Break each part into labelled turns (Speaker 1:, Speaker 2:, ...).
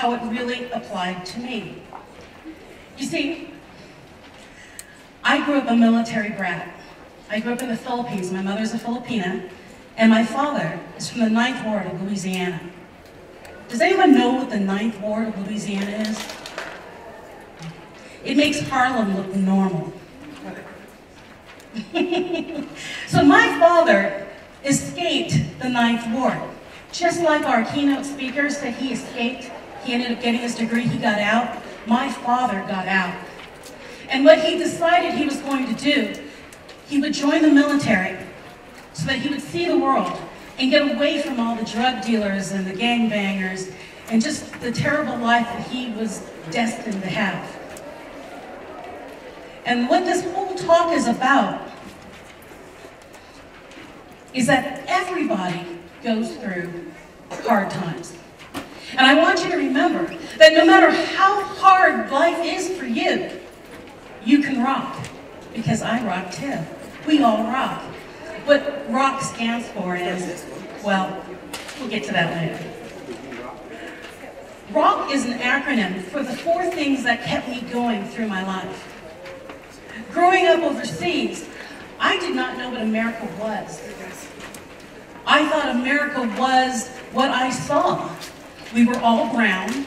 Speaker 1: how it really applied to me. You see, I grew up a military brat. I grew up in the Philippines. My mother's a Filipina, and my father is from the Ninth Ward of Louisiana. Does anyone know what the Ninth Ward of Louisiana is? It makes Harlem look normal. so my father escaped the Ninth Ward. Just like our keynote speaker said he escaped, he ended up getting his degree, he got out. My father got out. And what he decided he was going to do, he would join the military so that he would see the world and get away from all the drug dealers and the gangbangers and just the terrible life that he was destined to have. And what this whole talk is about is that everybody goes through hard times. And I want you to remember that no matter how hard life is for you, you can rock. Because I rock too. We all rock. What ROCK stands for is, well, we'll get to that later. ROCK is an acronym for the four things that kept me going through my life. Growing up overseas, I did not know what America was. I thought America was what I saw. We were all brown.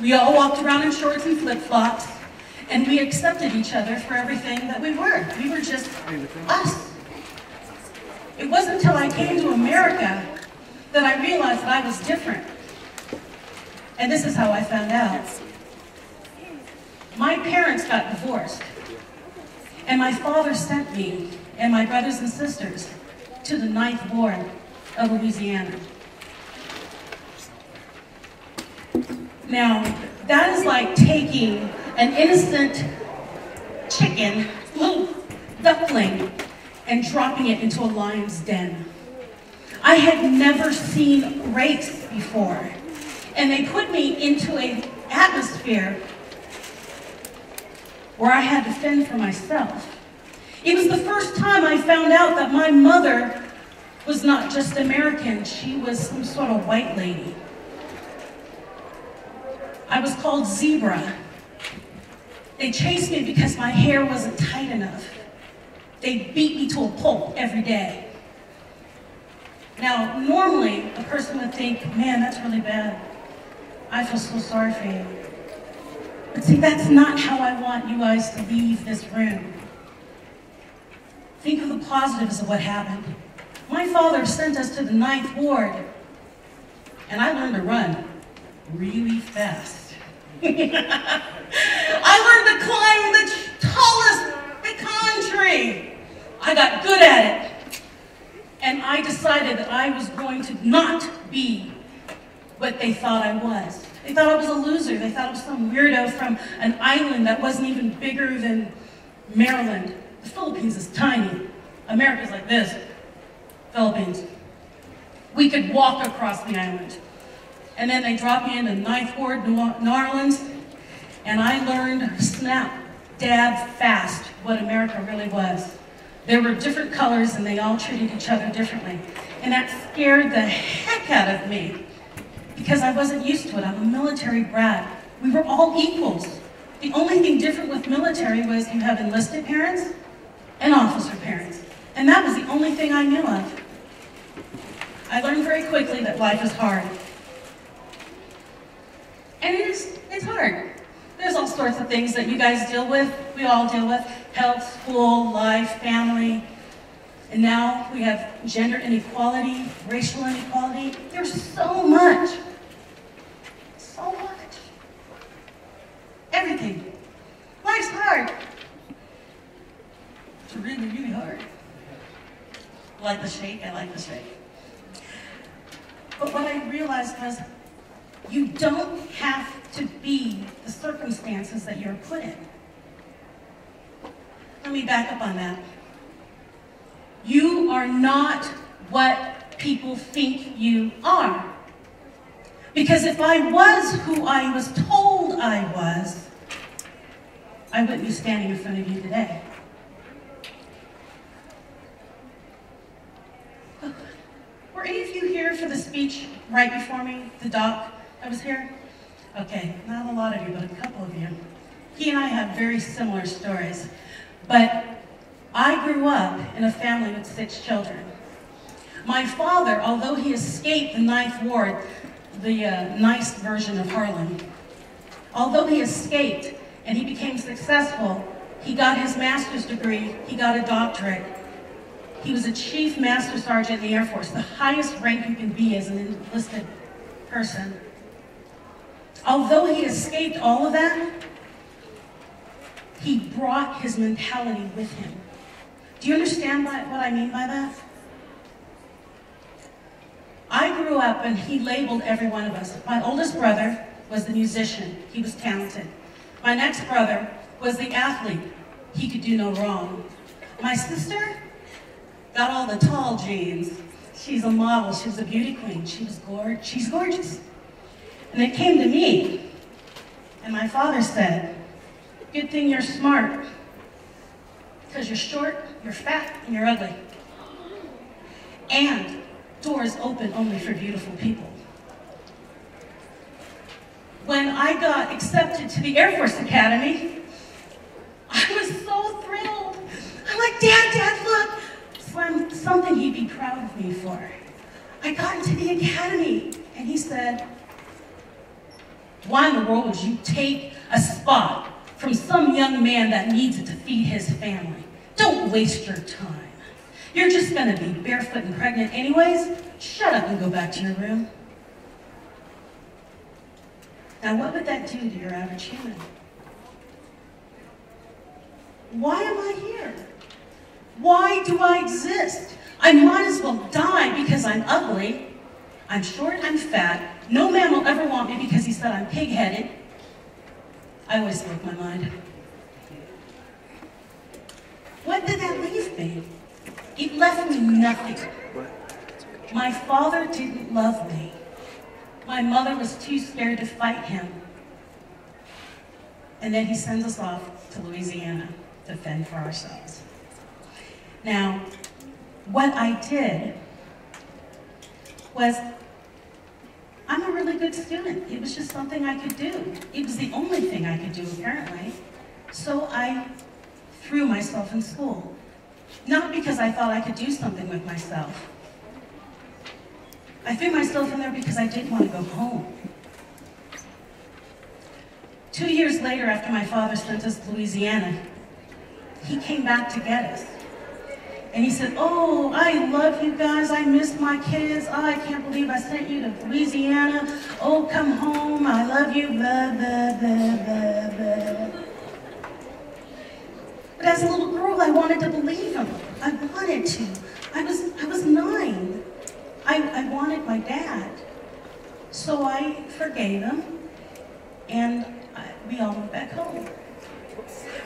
Speaker 1: We all walked around in shorts and flip-flops, and we accepted each other for everything that we were. We were just us. It wasn't until I came to America that I realized that I was different. And this is how I found out. My parents got divorced, and my father sent me and my brothers and sisters to the Ninth Ward of Louisiana. Now, that is like taking an innocent chicken, little duckling, and dropping it into a lion's den. I had never seen race before, and they put me into an atmosphere where I had to fend for myself. It was the first time I found out that my mother was not just American, she was some sort of white lady. I was called Zebra. They chased me because my hair wasn't tight enough. They beat me to a pulp every day. Now, normally, a person would think, man, that's really bad. I feel so sorry for you. But see, that's not how I want you guys to leave this room. Think of the positives of what happened. My father sent us to the Ninth Ward, and I learned to run really fast. I learned to climb the tallest pecan tree. I got good at it. And I decided that I was going to not be what they thought I was. They thought I was a loser. They thought I was some weirdo from an island that wasn't even bigger than Maryland. The Philippines is tiny. America's like this. Philippines. We could walk across the island. And then they dropped me into Ninth Ward, New Orleans, and I learned snap, dab, fast what America really was. There were different colors and they all treated each other differently. And that scared the heck out of me because I wasn't used to it. I'm a military brat. We were all equals. The only thing different with military was you have enlisted parents and officer parents. And that was the only thing I knew of. I learned very quickly that life is hard. And it is, it's hard. There's all sorts of things that you guys deal with, we all deal with. Health, school, life, family. And now we have gender inequality, racial inequality. There's so much. So much. Everything. Life's hard. It's really, really hard. Like the shake, I like the shake. But what I realized was you don't have to be the circumstances that you're put in. Let me back up on that. You are not what people think you are. Because if I was who I was told I was, I wouldn't be standing in front of you today. Were any of you here for the speech right before me, the doc that was here? Okay, not a lot of you, but a couple of you. He and I have very similar stories. But I grew up in a family with six children. My father, although he escaped the Ninth Ward, the uh, nice version of Harlem, although he escaped and he became successful, he got his master's degree, he got a doctorate. He was a chief master sergeant in the Air Force, the highest rank you can be as an enlisted person. Although he escaped all of that, he brought his mentality with him. Do you understand what I mean by that? I grew up and he labeled every one of us. My oldest brother was the musician. He was talented. My next brother was the athlete. He could do no wrong. My sister got all the tall genes. She's a model. She was a beauty queen. She was gorgeous. She's gorgeous. And it came to me, and my father said, good thing you're smart, because you're short, you're fat, and you're ugly. And doors open only for beautiful people. When I got accepted to the Air Force Academy, I was so thrilled. I'm like, Dad, Dad, look. something he'd be proud of me for. I got into the academy, and he said, why in the world would you take a spot from some young man that needs it to feed his family? Don't waste your time. You're just going to be barefoot and pregnant anyways. Shut up and go back to your room. Now, what would that do to your average human? Why am I here? Why do I exist? I might as well die because I'm ugly. I'm short, I'm fat. No man will ever want me because he said I'm pig-headed. I always spoke my mind. What did that leave me? It left me nothing. My father didn't love me. My mother was too scared to fight him. And then he sends us off to Louisiana to fend for ourselves. Now, what I did was, I'm a really good student. It was just something I could do. It was the only thing I could do, apparently. So I threw myself in school. Not because I thought I could do something with myself. I threw myself in there because I didn't want to go home. Two years later, after my father sent us to Louisiana, he came back to get us. And he said, oh, I love you guys. I miss my kids. Oh, I can't believe I sent you to Louisiana. Oh, come home. I love you. Blah, blah, blah, blah, blah. But as a little girl, I wanted to believe him. I wanted to. I was, I was nine. I, I wanted my dad. So I forgave him, and I, we all went back home.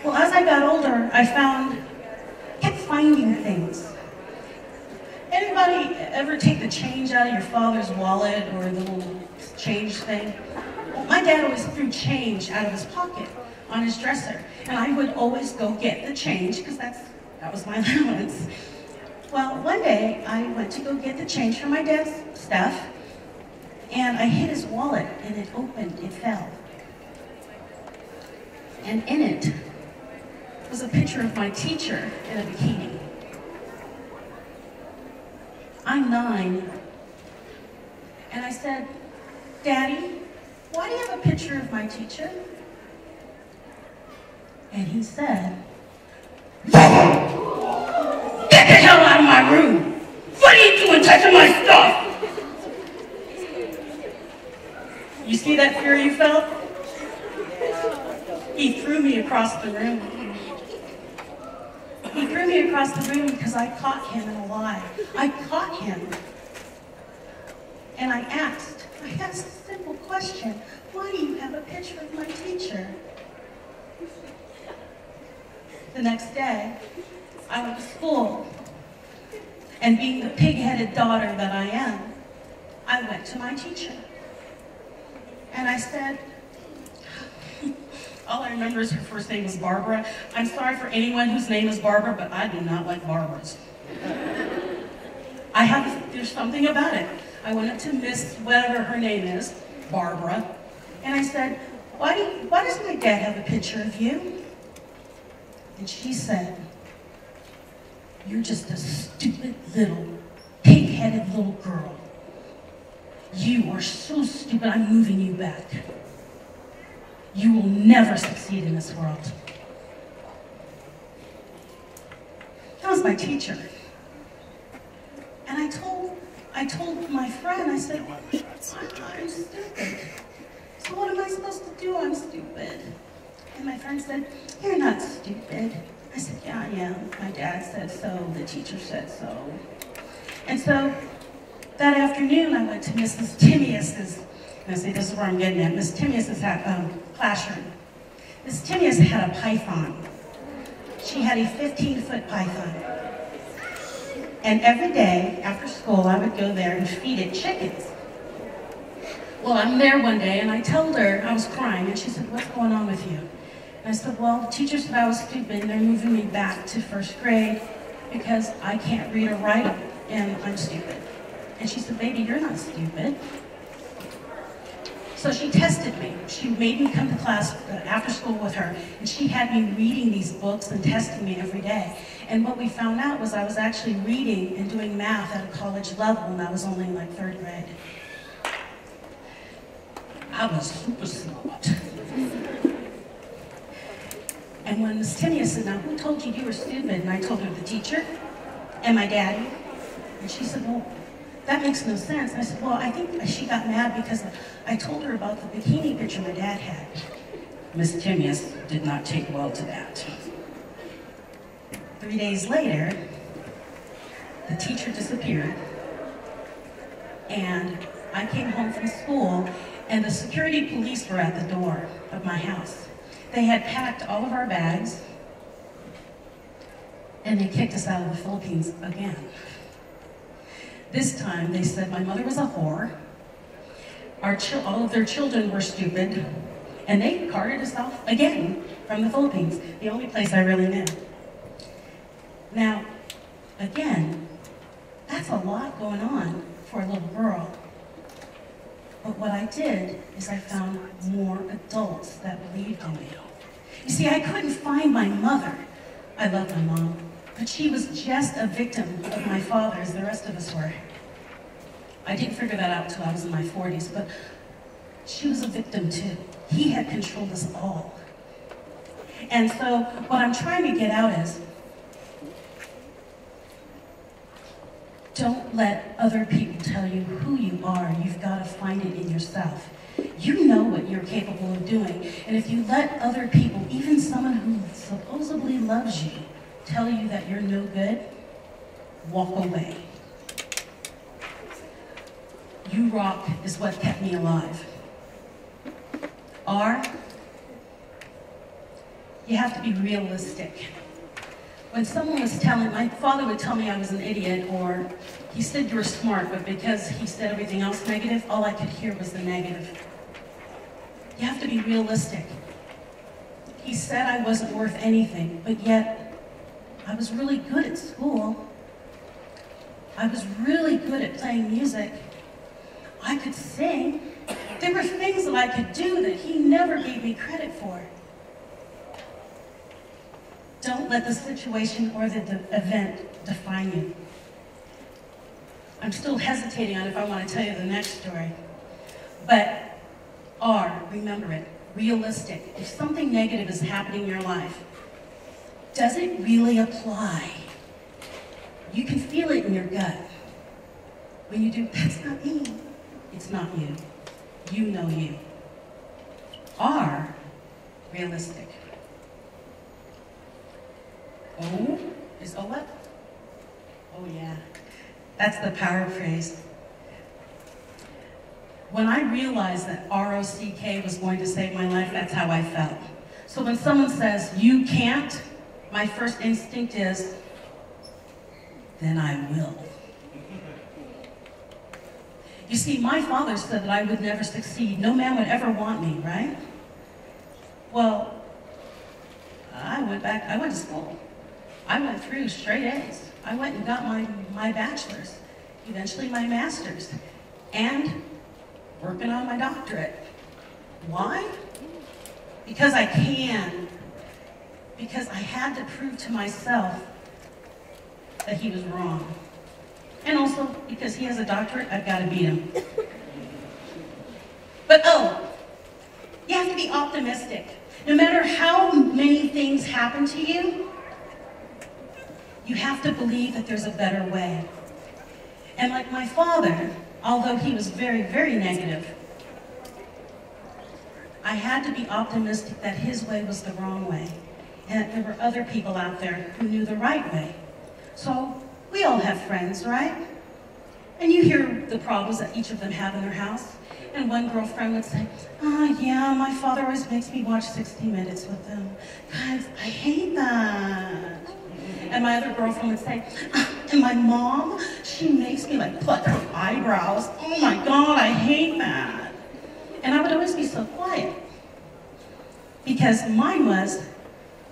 Speaker 1: Well, as I got older, I found, finding things. Anybody ever take the change out of your father's wallet or the little change thing? Well, my dad always threw change out of his pocket on his dresser, and I would always go get the change because that's that was my allowance. Well, one day I went to go get the change from my dad's stuff, and I hit his wallet, and it opened, it fell. And in it was a picture of my teacher in a bikini. I'm nine, and I said, Daddy, why do you have a picture of my teacher? And he said, Get the hell out of my room! What are you doing touching my stuff? You see that fear you felt? He threw me across the room. He threw me across the room because I caught him in a lie. I caught him. And I asked, I asked a simple question. Why do you have a picture of my teacher? The next day, I went to school. And being the pig-headed daughter that I am, I went to my teacher. And I said, all I remember is her first name was Barbara. I'm sorry for anyone whose name is Barbara, but I do not like Barbaras. I have, there's something about it. I went up to Miss, whatever her name is, Barbara, and I said, why, do why does my dad have a picture of you? And she said, you're just a stupid little, pig-headed little girl. You are so stupid, I'm moving you back. You will never succeed in this world. That was my teacher. And I told, I told my friend, I said, I'm stupid. So what am I supposed to do? I'm stupid. And my friend said, you're not stupid. I said, yeah, I am. My dad said so. The teacher said so. And so that afternoon, I went to Mrs. Timeus's, and I say this is where I'm getting at, Mrs. Timeus's um, classroom. Mrs. Timeus had a python. She had a 15-foot python. And every day after school, I would go there and feed it chickens. Well, I'm there one day, and I told her, I was crying, and she said, what's going on with you? And I said, well, the teacher said I was stupid, and they're moving me back to first grade because I can't read or write, and I'm stupid. And she said, baby, you're not stupid. So she tested me. She made me come to class uh, after school with her, and she had me reading these books and testing me every day. And what we found out was I was actually reading and doing math at a college level, and I was only in like third grade. I was super smart. And when Miss Tinia said, now who told you you were stupid? And I told her the teacher and my daddy. And she said, well, that makes no sense. I said, well, I think she got mad because I told her about the bikini picture my dad had. Miss Timeus did not take well to that. Three days later, the teacher disappeared, and I came home from school, and the security police were at the door of my house. They had packed all of our bags, and they kicked us out of the Philippines again. This time they said my mother was a whore, our all of their children were stupid, and they carted us off again from the Philippines, the only place I really knew. Now, again, that's a lot going on for a little girl. But what I did is I found more adults that believed in me. You see, I couldn't find my mother. I love my mom. But she was just a victim of my father, as the rest of us were. I didn't figure that out until I was in my 40s, but she was a victim too. He had controlled us all. And so what I'm trying to get out is, don't let other people tell you who you are. You've got to find it in yourself. You know what you're capable of doing. And if you let other people, even someone who supposedly loves you, tell you that you're no good, walk away. You rock is what kept me alive. R, you have to be realistic. When someone was telling, my father would tell me I was an idiot, or he said you were smart, but because he said everything else negative, all I could hear was the negative. You have to be realistic. He said I wasn't worth anything, but yet I was really good at school. I was really good at playing music. I could sing. There were things that I could do that he never gave me credit for. Don't let the situation or the event define you. I'm still hesitating on if I want to tell you the next story. But R, remember it, realistic. If something negative is happening in your life, does it really apply? You can feel it in your gut. When you do, that's not me. It's not you. You know you. Are realistic. O is O what? Oh yeah. That's the power phrase. When I realized that R-O-C-K was going to save my life, that's how I felt. So when someone says, you can't, my first instinct is, then I will. You see, my father said that I would never succeed. No man would ever want me, right? Well, I went back, I went to school. I went through straight A's. I went and got my, my bachelor's, eventually my master's, and working on my doctorate. Why? Because I can. Because I had to prove to myself that he was wrong. And also because he has a doctorate, I've got to beat him. But oh, you have to be optimistic. No matter how many things happen to you, you have to believe that there's a better way. And like my father, although he was very, very negative, I had to be optimistic that his way was the wrong way, and there were other people out there who knew the right way. So we all have friends, right? And you hear the problems that each of them have in their house. And one girlfriend would say, oh yeah, my father always makes me watch 60 Minutes with them. Guys, I hate that. And my other girlfriend would say, ah, and my mom, she makes me like pluck her eyebrows. Oh my God, I hate that. And I would always be so quiet. Because mine was,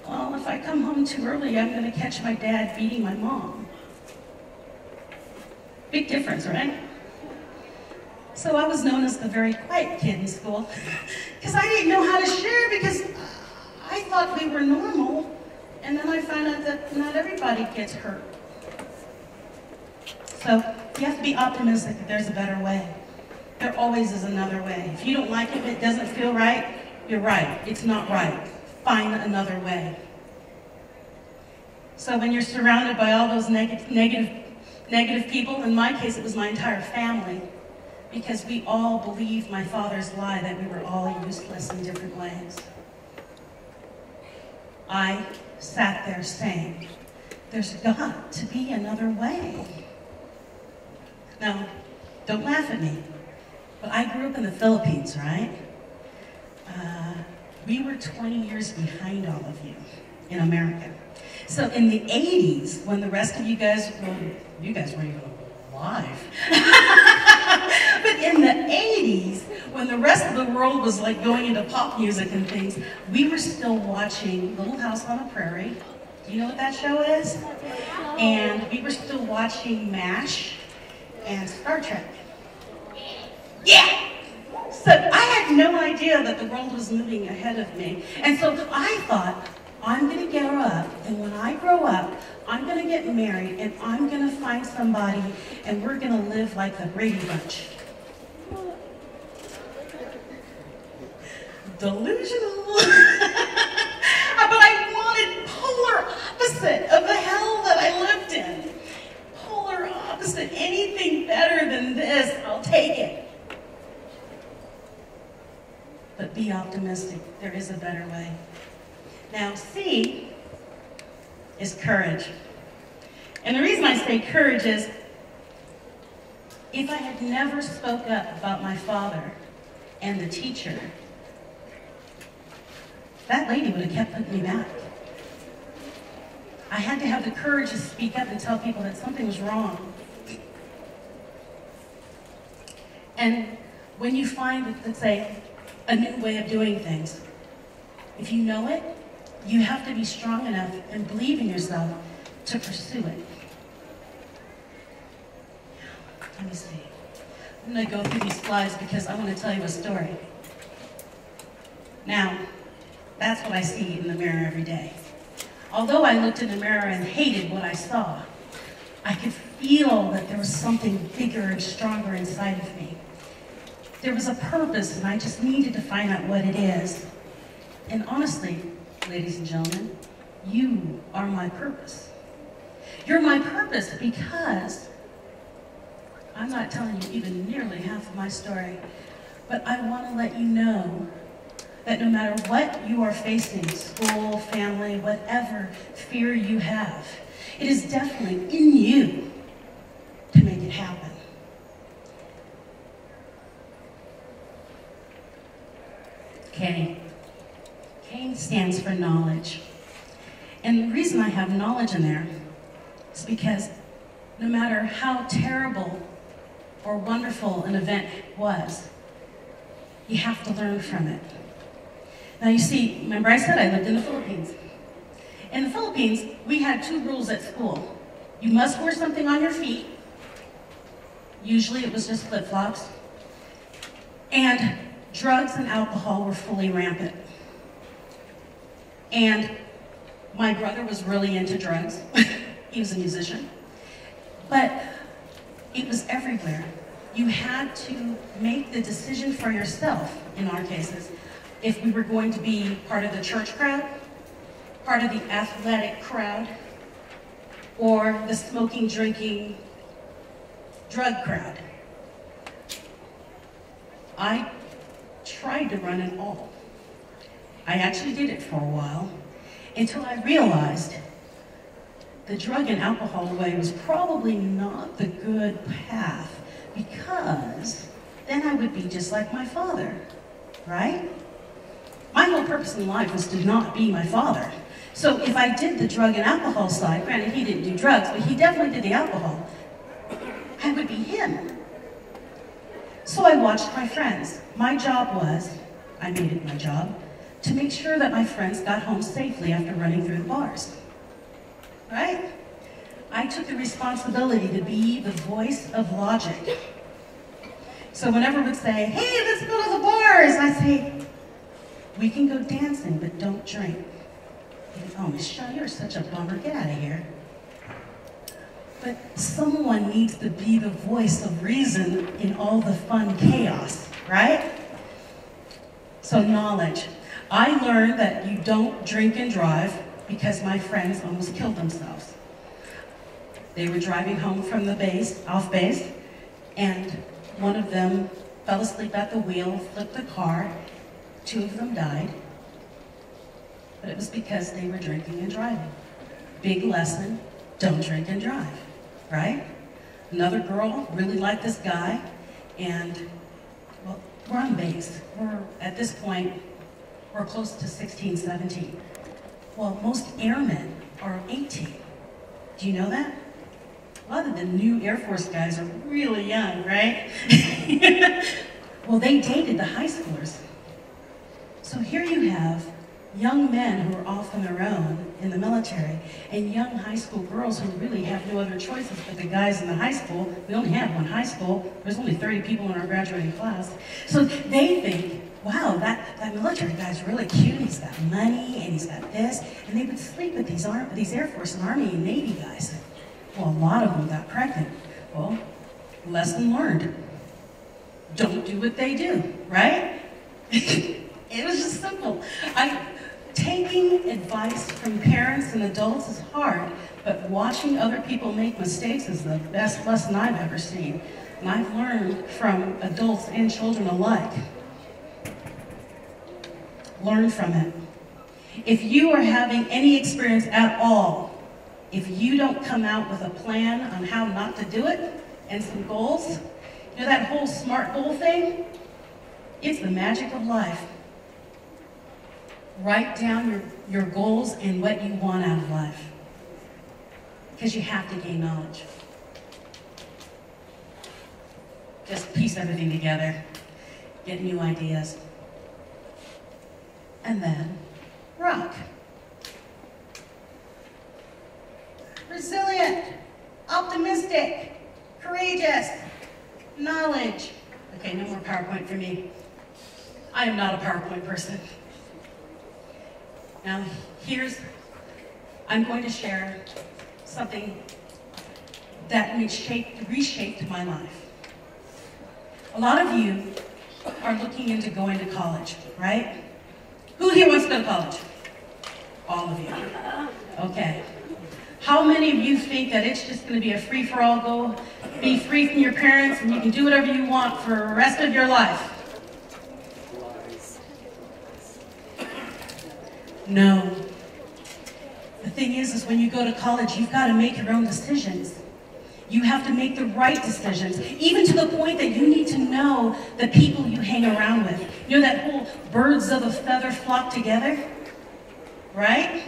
Speaker 1: well, if I come home too early, I'm going to catch my dad beating my mom. Big difference, right? So I was known as the very quiet kid in school because I didn't know how to share because I thought we were normal. And then I found out that not everybody gets hurt. So you have to be optimistic that there's a better way. There always is another way. If you don't like it, if it doesn't feel right, you're right. It's not right. Find another way. So when you're surrounded by all those neg negative, negative people, in my case it was my entire family, because we all believed my father's lie that we were all useless in different ways. I sat there saying, there's got to be another way. Now, don't laugh at me, but I grew up in the Philippines, right? Uh, we were 20 years behind all of you in America. So in the 80s, when the rest of you guys, well, you guys weren't even alive. but in the 80s, when the rest of the world was like going into pop music and things, we were still watching Little House on the Prairie. Do you know what that show is? And we were still watching MASH and Star Trek. Yeah! So I had no idea that the world was moving ahead of me. And so I thought, I'm going to grow up, and when I grow up, I'm going to get married, and I'm going to find somebody, and we're going to live like the Brady Bunch. Delusional. but I wanted polar opposite of the hell that I lived in. Polar opposite. Anything better than this, I'll take it. But be optimistic. There is a better way. Now, C is courage. And the reason I say courage is if I had never spoke up about my father and the teacher, that lady would have kept putting me back. I had to have the courage to speak up and tell people that something was wrong. And when you find, let's say, a new way of doing things, if you know it, you have to be strong enough and believe in yourself to pursue it. Let me see. I'm going to go through these slides because I want to tell you a story. Now, that's what I see in the mirror every day. Although I looked in the mirror and hated what I saw, I could feel that there was something bigger and stronger inside of me. There was a purpose, and I just needed to find out what it is. And honestly, ladies and gentlemen, you are my purpose. You're my purpose because I'm not telling you even nearly half of my story, but I want to let you know that no matter what you are facing, school, family, whatever fear you have, it is definitely in you to make it happen. Okay. K stands for knowledge. And the reason I have knowledge in there is because no matter how terrible or wonderful an event was, you have to learn from it. Now you see, remember I said I lived in the Philippines. In the Philippines, we had two rules at school. You must wear something on your feet. Usually it was just flip-flops. And drugs and alcohol were fully rampant. And my brother was really into drugs. he was a musician. But it was everywhere. You had to make the decision for yourself, in our cases, if we were going to be part of the church crowd, part of the athletic crowd, or the smoking, drinking, drug crowd. I tried to run it all. I actually did it for a while until I realized the drug and alcohol way was probably not the good path because then I would be just like my father, right? My whole purpose in life was to not be my father. So if I did the drug and alcohol side, granted he didn't do drugs, but he definitely did the alcohol, I would be him. So I watched my friends. My job was, I made it my job, to make sure that my friends got home safely after running through the bars. Right? I took the responsibility to be the voice of logic. So whenever would say, hey, let's go to the bars, I say, we can go dancing, but don't drink. oh, Michelle, you're such a bummer. Get out of here. But someone needs to be the voice of reason in all the fun chaos, right? So knowledge. I learned that you don't drink and drive because my friends almost killed themselves. They were driving home from the base, off base, and one of them fell asleep at the wheel, flipped the car, Two of them died, but it was because they were drinking and driving. Big lesson, don't drink and drive, right? Another girl really liked this guy, and well, we're on base. We're, at this point, we're close to 16, 17. Well, most airmen are 18. Do you know that? A lot of the new Air Force guys are really young, right? well, they dated the high schoolers. So here you have young men who are off on their own in the military and young high school girls who really have no other choices but the guys in the high school. We only have one high school. There's only 30 people in our graduating class. So they think, wow, that, that military guy's really cute. He's got money and he's got this. And they would sleep with these, Ar these Air Force and Army and Navy guys. Well, a lot of them got pregnant. Well, lesson learned. Don't do what they do, right? It was just simple. I, taking advice from parents and adults is hard, but watching other people make mistakes is the best lesson I've ever seen. And I've learned from adults and children alike. Learn from it. If you are having any experience at all, if you don't come out with a plan on how not to do it and some goals, you know that whole SMART goal thing? It's the magic of life. Write down your, your goals and what you want out of life. Because you have to gain knowledge. Just piece everything together, get new ideas. And then rock. Resilient, optimistic, courageous, knowledge. Okay, no more PowerPoint for me. I am not a PowerPoint person. Now, here's, I'm going to share something that reshaped, reshaped my life. A lot of you are looking into going to college, right? Who here wants to go to college? All of you. Okay. How many of you think that it's just going to be a free-for-all go, be free from your parents, and you can do whatever you want for the rest of your life? No. The thing is, is when you go to college, you've got to make your own decisions. You have to make the right decisions, even to the point that you need to know the people you hang around with. You know that whole birds of a feather flock together? Right?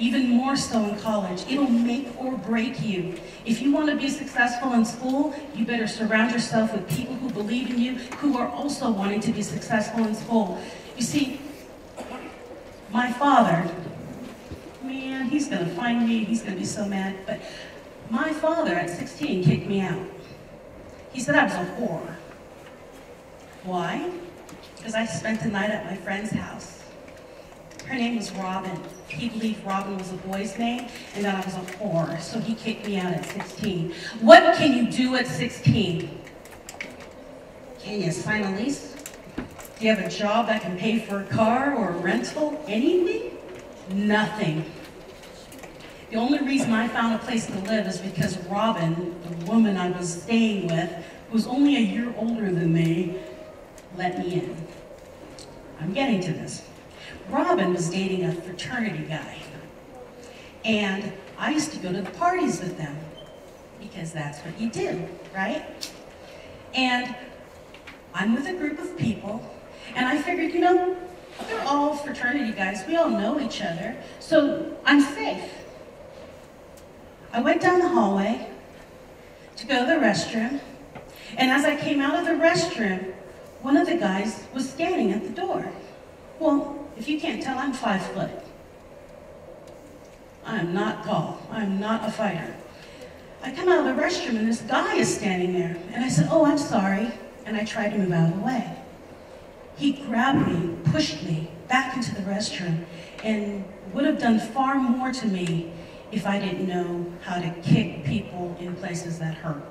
Speaker 1: even more so in college. It'll make or break you. If you want to be successful in school, you better surround yourself with people who believe in you, who are also wanting to be successful in school. You see, my father, man, he's going to find me, he's going to be so mad, but my father at 16 kicked me out. He said I was a whore. Why? Because I spent the night at my friend's house. Her name was Robin. He believed Robin was a boy's name and that I was a whore, so he kicked me out at 16. What can you do at 16? Can you sign a lease? Do you have a job that can pay for a car or a rental? Anything? Nothing. The only reason I found a place to live is because Robin, the woman I was staying with, who was only a year older than me, let me in. I'm getting to this. Robin was dating a fraternity guy. And I used to go to the parties with them because that's what you do, right? And I'm with a group of people, and I figured, you know, they're all fraternity guys. We all know each other, so I'm safe. I went down the hallway to go to the restroom, and as I came out of the restroom, one of the guys was standing at the door. Well, if you can't tell, I'm five foot. I'm not tall. I'm not a fighter. I come out of the restroom and this guy is standing there. And I said, oh, I'm sorry. And I tried to move out of the way. He grabbed me, pushed me back into the restroom, and would have done far more to me if I didn't know how to kick people in places that hurt.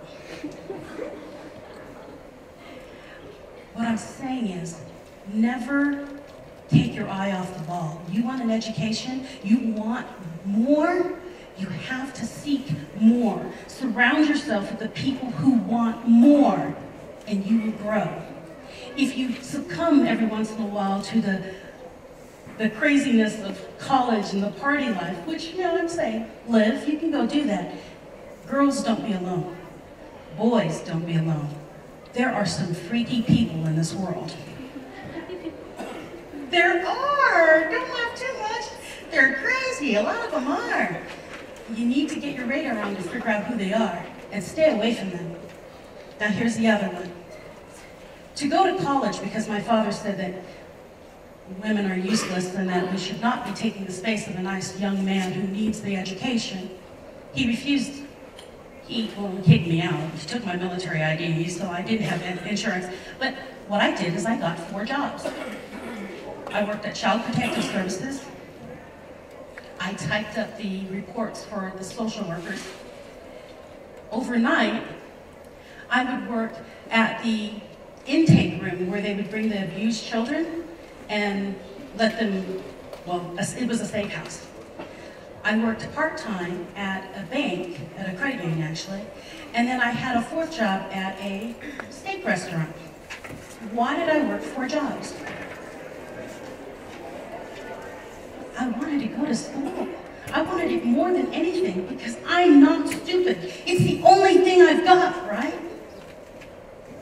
Speaker 1: What I'm saying is, never take your eye off the ball. You want an education? You want more? You have to seek more. Surround yourself with the people who want more, and you will grow. If you succumb every once in a while to the the craziness of college and the party life, which, you know, what I'm saying, live, you can go do that. Girls, don't be alone. Boys, don't be alone. There are some freaky people in this world. There are. Don't laugh too much. They're crazy. A lot of them are. You need to get your radar on to figure out who they are and stay away from them. Now here's the other one. To go to college because my father said that women are useless and that we should not be taking the space of a nice young man who needs the education. He refused, he, well, kicked me out. He took my military ID, so I didn't have insurance. But what I did is I got four jobs. I worked at Child Protective Services. I typed up the reports for the social workers. Overnight, I would work at the intake room where they would bring the abused children and let them, well, it was a safe steakhouse. I worked part-time at a bank, at a credit union actually, and then I had a fourth job at a steak restaurant. Why did I work four jobs? I wanted to go to school. I wanted it more than anything because I'm not stupid. It's the only thing I've got, right?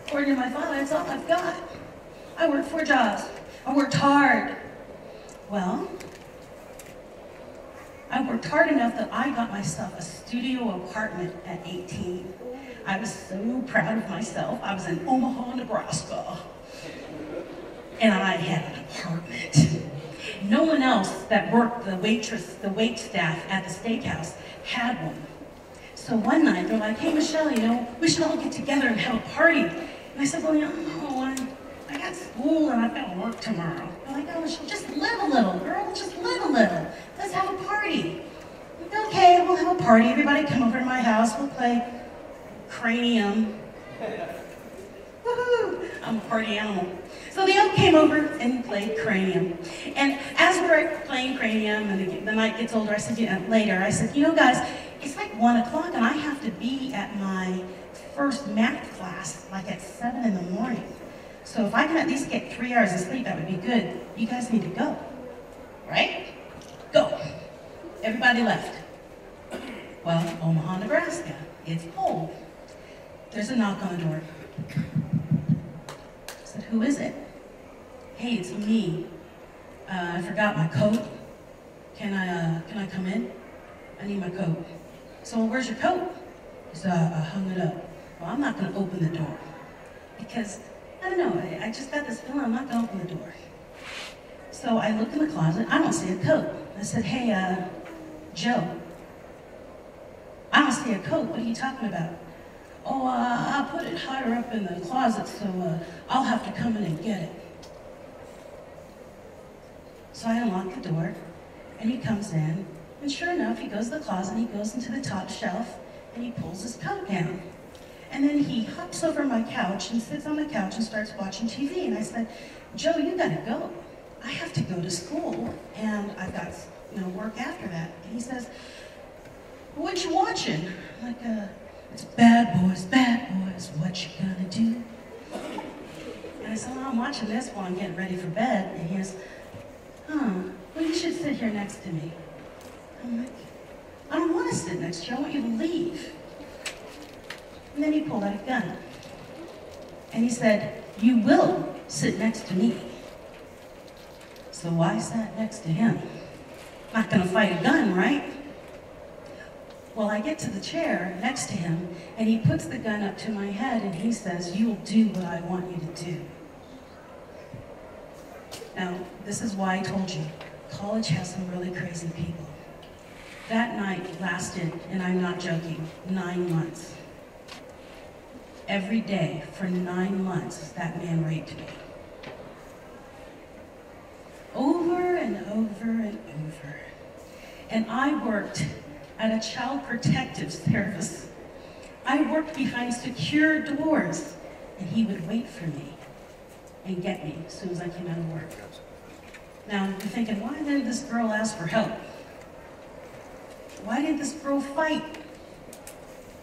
Speaker 1: According to my father, it's all I've got. I worked four jobs. I worked hard. Well, I worked hard enough that I got myself a studio apartment at 18. I was so proud of myself. I was in Omaha, Nebraska. And I had an apartment. No one else that worked the waitress, the wait staff at the steakhouse had one. So one night they're like, hey Michelle, you know, we should all get together and have a party. I said, well, you know, I, I got school and I've got work tomorrow. They're like, oh Michelle, just live a little, girl, just live a little. Let's have a party. Like, okay, we'll have a party. Everybody come over to my house. We'll play cranium. Woohoo! I'm a party animal. So they all came over and played cranium. And as we're playing cranium and the, the night gets older, I said, you know, later, I said, you know guys, it's like one o'clock and I have to be at my first math class like at seven in the morning. So if I can at least get three hours of sleep, that would be good. You guys need to go, right? Go. Everybody left. Well, Omaha, Nebraska. It's cold. There's a knock on the door. I said, who is it? Hey, it's me. Uh, I forgot my coat. can I, uh, can I come in? I need my coat. So, where's your coat? He said, I hung it up. Well, I'm not going to open the door because, I don't know, I, I just got this feeling I'm not going to open the door. So I look in the closet, I don't see a coat. I said, hey, uh, Joe, I don't see a coat. What are you talking about? Oh, uh, I put it higher up in the closet, so uh, I'll have to come in and get it. So I unlock the door, and he comes in, and sure enough, he goes to the closet, he goes into the top shelf, and he pulls his coat down. And then he hops over my couch and sits on the couch and starts watching TV. And I said, Joe, you gotta go. I have to go to school, and I've got you know work after that. And he says, what you watching? I'm like, uh, it's Bad Boys, Bad Boys, what you gonna do? And I said, well, I'm watching this while I'm getting ready for bed. And he goes, huh, well, you should sit here next to me. I'm like, I don't want to sit next to you. I want you to leave. And then he pulled out a gun. And he said, you will sit next to me. So I sat next to him. Not gonna fight a gun, right? Well, I get to the chair next to him, and he puts the gun up to my head, and he says, you'll do what I want you to do. Now, this is why I told you, college has some really crazy people. That night lasted, and I'm not joking, nine months. Every day for nine months, that man raped me. Over and over and over. And I worked at a child protective service. I worked behind secure doors, and he would wait for me and get me as soon as I came out of work. Now, you're thinking, why didn't this girl ask for help? Why didn't this girl fight?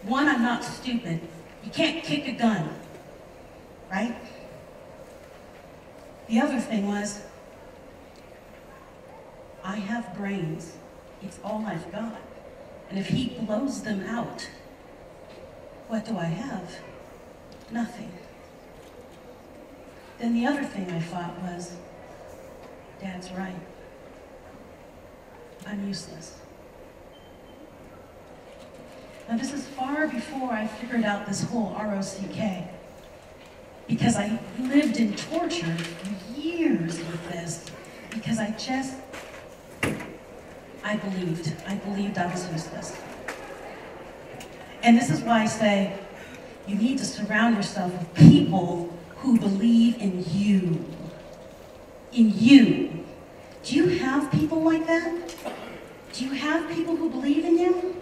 Speaker 1: One, I'm not stupid. You can't kick a gun, right? The other thing was, I have brains. It's all I've got. And if he blows them out, what do I have? Nothing. Then the other thing I thought was, Dad's right. I'm useless. Now this is far before I figured out this whole R-O-C-K. Because I lived in torture for years with this. Because I just I believed. I believed I was useless. And this is why I say you need to surround yourself with people who believe in you. In you. Do you have people like that? Do you have people who believe in you?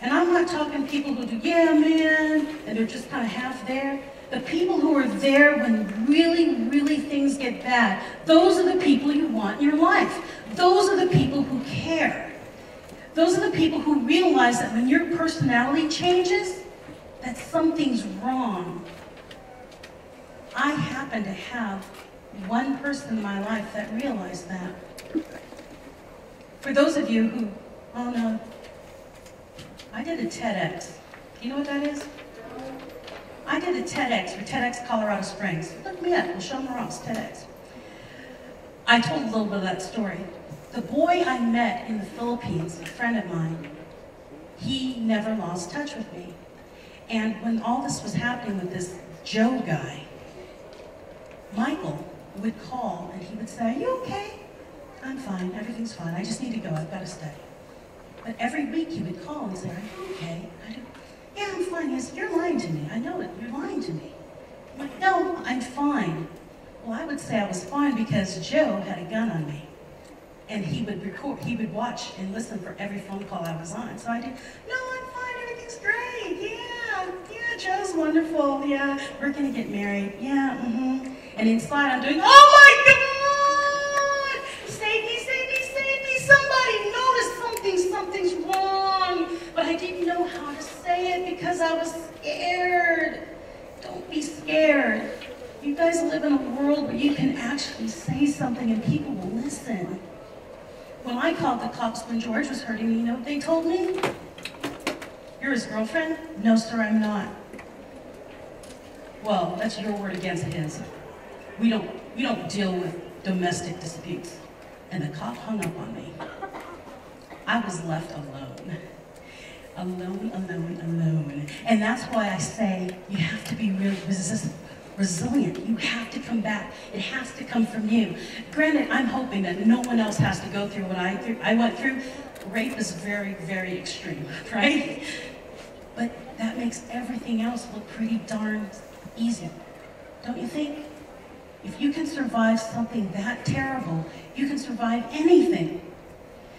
Speaker 1: And I'm not talking people who do, yeah, man, and they're just kind of half there. The people who are there when really, really things get bad, those are the people you want in your life. Those are the people who care. Those are the people who realize that when your personality changes, that something's wrong. I happen to have one person in my life that realized that. For those of you who, oh no, I did a TEDx. You know what that is? I did a TEDx for TEDx Colorado Springs. Look me up, Michelle Ross, TEDx. I told a little bit of that story. The boy I met in the Philippines, a friend of mine, he never lost touch with me. And when all this was happening with this Joe guy, Michael would call and he would say, are you okay? I'm fine, everything's fine, I just need to go, I've got to study. But every week he would call and say, are you okay? I yeah, I'm fine. He said, you're lying to me, I know it, you're lying to me. I'm like, no, I'm fine. Well, I would say I was fine because Joe had a gun on me and he would record, he would watch and listen for every phone call I was on. So I did, no, I'm fine, everything's great, yeah, yeah, Joe's wonderful, yeah, we're gonna get married, yeah, mm-hmm. And inside I'm doing, oh my God, something's wrong. But I didn't know how to say it because I was scared. Don't be scared. You guys live in a world where you can actually say something and people will listen. When I called the cops when George was hurting me, you know what they told me? You're his girlfriend? No, sir, I'm not. Well, that's your word against his. We don't, we don't deal with domestic disputes. and the cop hung up on me. I was left alone. Alone, alone, alone. And that's why I say you have to be really resilient. You have to come back. It has to come from you. Granted, I'm hoping that no one else has to go through what I, through, I went through. Rape is very, very extreme, right? But that makes everything else look pretty darn easy. Don't you think? If you can survive something that terrible, you can survive anything.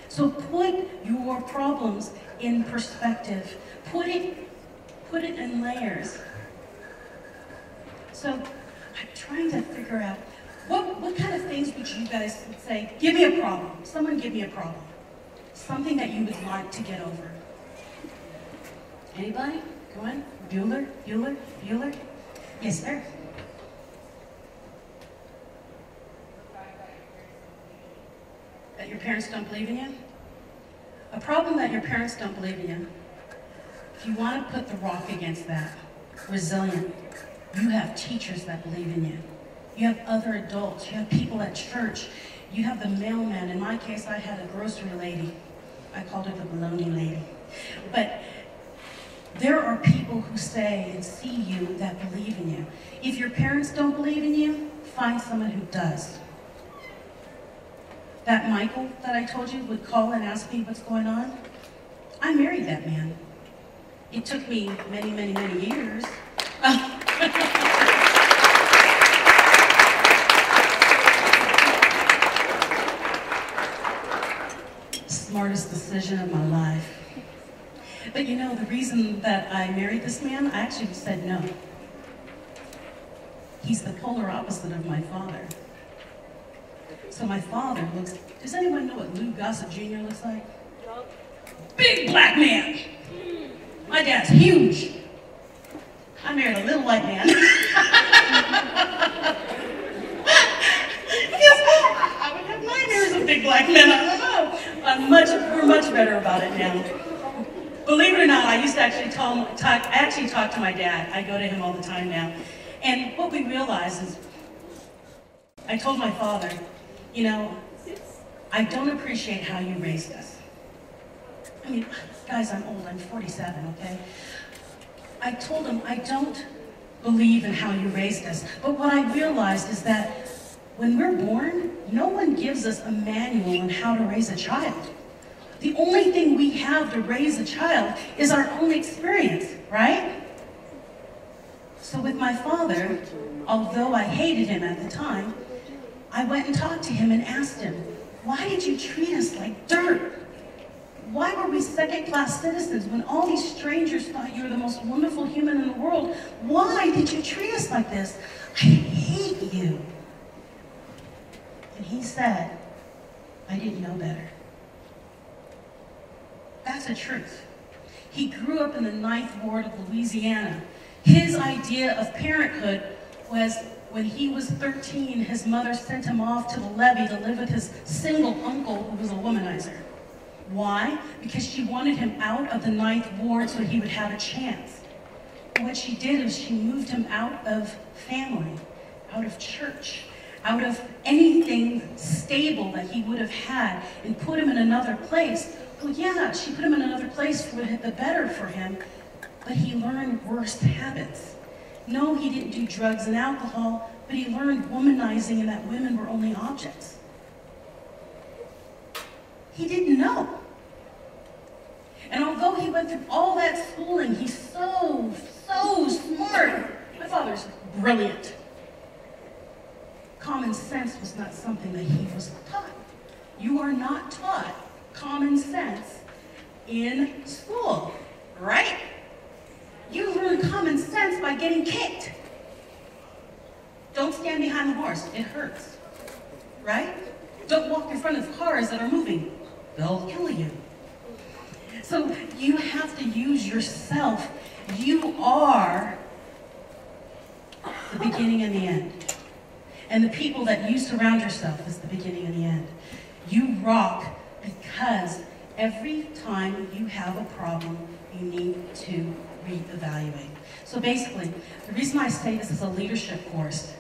Speaker 1: So put your problems in perspective. Put it, put it in layers. So I'm trying to figure out what, what kind of things would you guys say, give me a problem. Someone give me a problem. Something that you would like to get over. Anybody? Go on. Bueller? Bueller? Bueller? Yes, sir. That your parents don't believe in you? A problem that your parents don't believe in you. If you want to put the rock against that, resilient, you have teachers that believe in you. You have other adults. You have people at church. You have the mailman. In my case, I had a grocery lady. I called her the baloney lady. But there are people who say and see you that believe in you. If your parents don't believe in you, find someone who does. That Michael that I told you would call and ask me what's going on, I married that man. It took me many, many, many years. Smartest decision of my life. But you know, the reason that I married this man, I actually said no. He's the polar opposite of my father. So my father looks, does anyone know what Lou Gossett Jr. looks like? Big black man. My dad's huge. I married a little white man. What? I would have nightmares of big black men. I don't know. I'm much, we're much better about it now. Believe it or not, I used to actually talk, talk, I actually talk to my dad. I go to him all the time now. And what we realize is, I told my father, you know, I don't appreciate how you raised us. I mean, guys, I'm old, I'm 47, okay? I told him, I don't believe in how you raised us. But what I realized is that when we're born, no one gives us a manual on how to raise a child. The only thing we have to raise a child is our own experience, right? So with my father, although I hated him at the time, I went and talked to him and asked him, why did you treat us like dirt? Why were we second-class citizens when all these strangers thought you were the most wonderful human in the world? Why did you treat us like this? I hate you. And he said, I didn't know better. That's the truth. He grew up in the Ninth Ward of Louisiana. His idea of parenthood was when he was 13, his mother sent him off to the levee to live with his single uncle who was a womanizer. Why? Because she wanted him out of the Ninth Ward so he would have a chance. what she did is she moved him out of family, out of church, out of anything stable that he would have had and put him in another place well, yeah, she put him in another place for the better for him, but he learned worse habits. No, he didn't do drugs and alcohol, but he learned womanizing and that women were only objects. He didn't know. And although he went through all that schooling, he's so, so smart. My father's brilliant. Common sense was not something that he was taught. You are not taught common sense in school, right? You learn common sense by getting kicked. Don't stand behind the horse, it hurts, right? Don't walk in front of cars that are moving, they'll kill you. So you have to use yourself. You are the beginning and the end. And the people that you surround yourself is the beginning and the end. You rock because every time you have a problem, you need to reevaluate. So basically, the reason I say this is a leadership course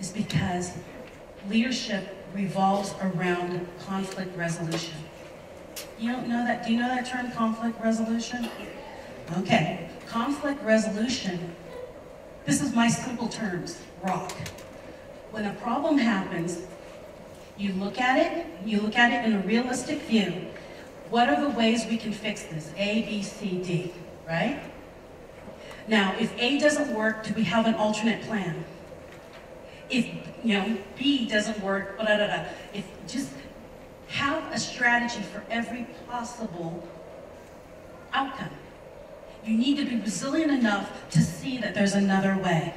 Speaker 1: is because leadership revolves around conflict resolution. You don't know that? Do you know that term, conflict resolution? Okay, conflict resolution, this is my simple terms, rock. When a problem happens, you look at it, you look at it in a realistic view. What are the ways we can fix this? A, B, C, D, right? Now, if A doesn't work, do we have an alternate plan? If, you know, B doesn't work, da, da, da. If just have a strategy for every possible outcome. You need to be resilient enough to see that there's another way.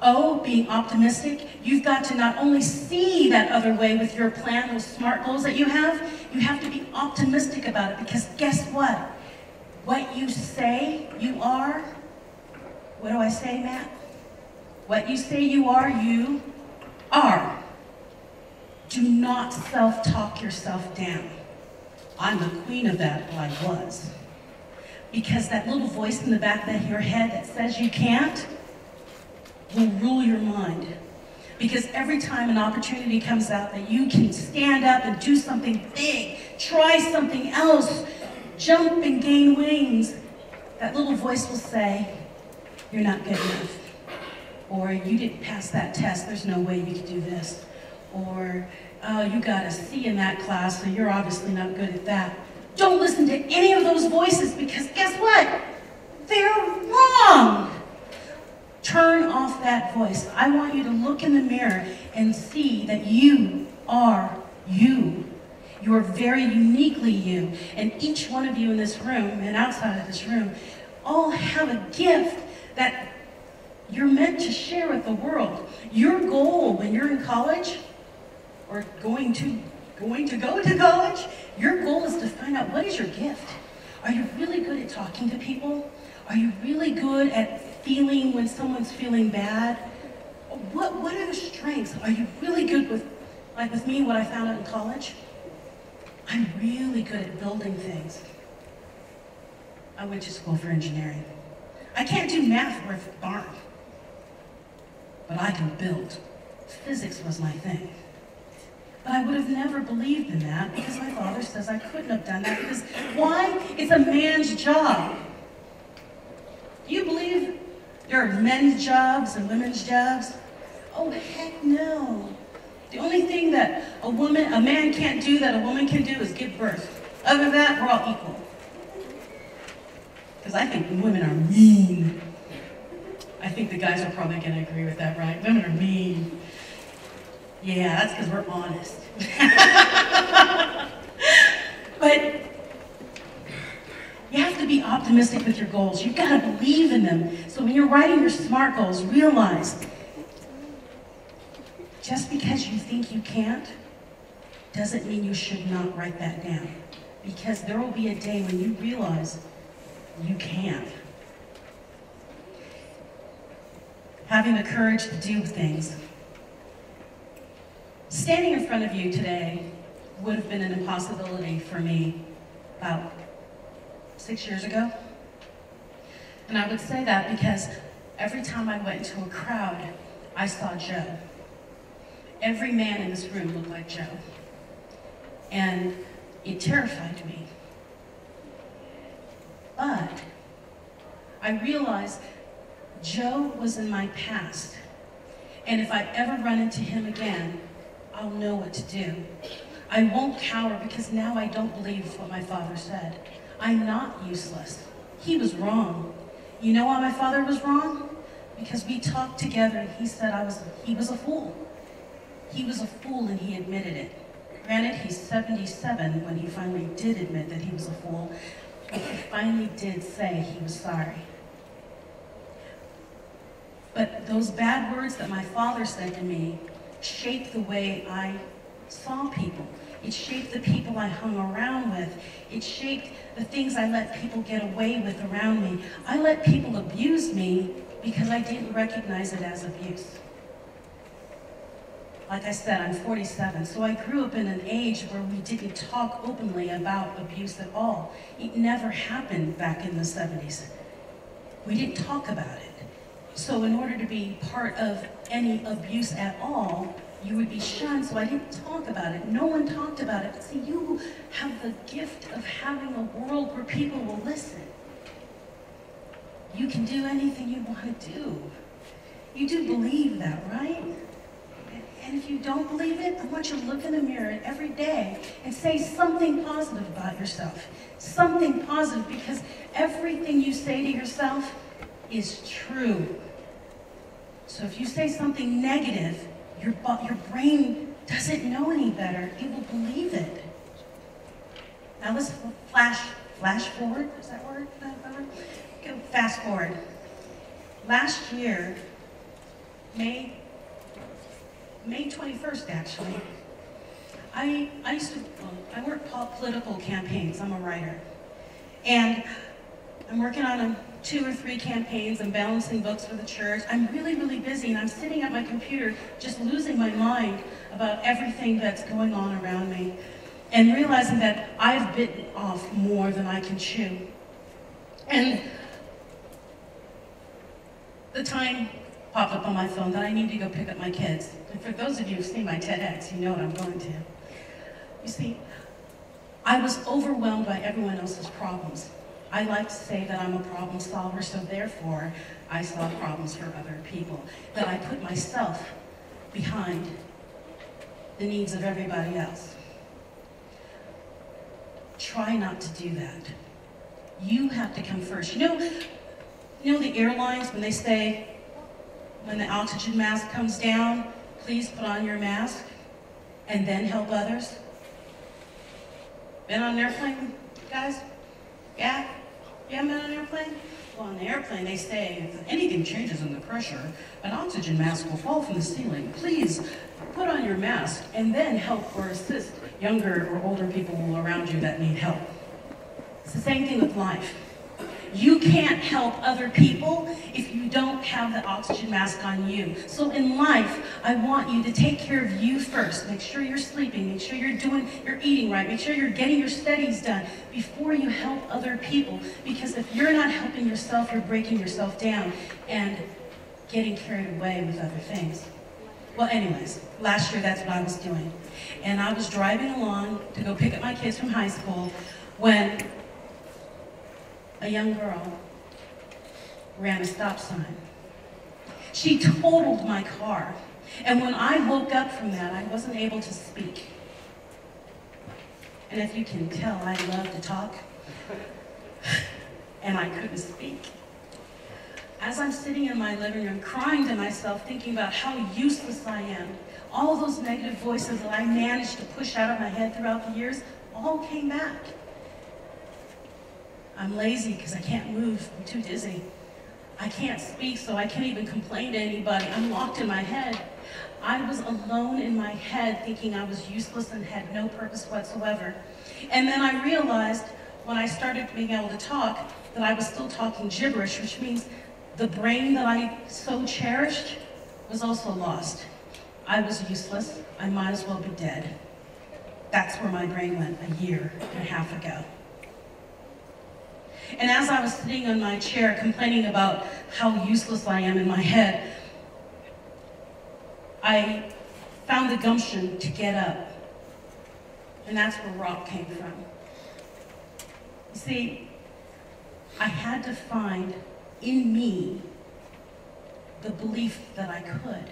Speaker 1: O, being optimistic, you've got to not only see that other way with your plan, those SMART goals that you have, you have to be optimistic about it because guess what? What you say you are, what do I say, Matt? What you say you are, you are. Do not self-talk yourself down. I'm the queen of that, well, I was. Because that little voice in the back of your head that says you can't will rule your mind. Because every time an opportunity comes out that you can stand up and do something big, try something else, jump and gain wings, that little voice will say, you're not good enough. Or you didn't pass that test, there's no way you could do this. Or oh, you got a C in that class, so you're obviously not good at that. Don't listen to any of those voices because guess what? They're wrong. Turn off that voice. I want you to look in the mirror and see that you are you. You are very uniquely you. And each one of you in this room and outside of this room all have a gift that you're meant to share with the world. Your goal when you're in college or going to going to go to college, your goal is to find out what is your gift. Are you really good at talking to people? Are you really good at feeling when someone's feeling bad? What, what are the strengths? Are you really good with, like with me, what I found out in college? I'm really good at building things. I went to school for engineering. I can't do math worth a but I can build. Physics was my thing. But I would have never believed in that because my father says I couldn't have done that because why? It's a man's job. Do you believe there are men's jobs and women's jobs? Oh, heck no. The only thing that a woman, a man can't do that a woman can do is give birth. Other than that, we're all equal. Because I think women are mean. I think the guys are probably going to agree with that, right? Women are mean. Yeah, that's because we're honest. but you have to be optimistic with your goals. You've got to believe in them. So when you're writing your SMART goals, realize just because you think you can't doesn't mean you should not write that down. Because there will be a day when you realize you can't. Having the courage to do things Standing in front of you today would have been an impossibility for me about six years ago. And I would say that because every time I went into a crowd, I saw Joe. Every man in this room looked like Joe. And it terrified me. But I realized Joe was in my past. And if I ever run into him again, I'll know what to do. I won't cower because now I don't believe what my father said. I'm not useless. He was wrong. You know why my father was wrong? Because we talked together and he said I was, he was a fool. He was a fool and he admitted it. Granted, he's 77 when he finally did admit that he was a fool, but he finally did say he was sorry. But those bad words that my father said to me shaped the way I saw people. It shaped the people I hung around with. It shaped the things I let people get away with around me. I let people abuse me because I didn't recognize it as abuse. Like I said, I'm 47, so I grew up in an age where we didn't talk openly about abuse at all. It never happened back in the 70s. We didn't talk about it. So in order to be part of any abuse at all, you would be shunned, so I didn't talk about it. No one talked about it. See, you have the gift of having a world where people will listen. You can do anything you want to do. You do believe that, right? And if you don't believe it, I want you to look in the mirror every day and say something positive about yourself. Something positive, because everything you say to yourself is true. So if you say something negative, your, your brain doesn't know any better. It will believe it. Now let's flash, flash forward. Is that word? Go fast forward. Last year, May, May 21st actually, I, I used to, I work political campaigns. I'm a writer. And I'm working on a two or three campaigns. I'm balancing books for the church. I'm really, really busy, and I'm sitting at my computer just losing my mind about everything that's going on around me and realizing that I've bitten off more than I can chew. And the time popped up on my phone that I need to go pick up my kids. And for those of you who've seen my TEDx, you know what I'm going to. You see, I was overwhelmed by everyone else's problems. I like to say that I'm a problem solver, so therefore I solve problems for other people. That I put myself behind the needs of everybody else. Try not to do that. You have to come first. You know, you know the airlines when they say, when the oxygen mask comes down, please put on your mask and then help others? Been on an airplane, guys? Yeah? Haven't been on an airplane? Well, on the airplane, they say if anything changes in the pressure, an oxygen mask will fall from the ceiling. Please put on your mask and then help or assist younger or older people around you that need help. It's the same thing with life. You can't help other people if you don't have the oxygen mask on you. So in life, I want you to take care of you first. Make sure you're sleeping, make sure you're doing, you're eating right, make sure you're getting your studies done before you help other people. Because if you're not helping yourself, you're breaking yourself down and getting carried away with other things. Well, anyways, last year that's what I was doing. And I was driving along to go pick up my kids from high school when a young girl ran a stop sign. She totaled my car. And when I woke up from that, I wasn't able to speak. And if you can tell, I love to talk. and I couldn't speak. As I'm sitting in my living room crying to myself, thinking about how useless I am, all those negative voices that I managed to push out of my head throughout the years all came back. I'm lazy because I can't move. I'm too dizzy. I can't speak, so I can't even complain to anybody. I'm locked in my head. I was alone in my head thinking I was useless and had no purpose whatsoever. And then I realized when I started being able to talk that I was still talking gibberish, which means the brain that I so cherished was also lost. I was useless. I might as well be dead. That's where my brain went a year and a half ago. And as I was sitting in my chair complaining about how useless I am in my head, I found the gumption to get up. And that's where rock came from. You see, I had to find in me the belief that I could.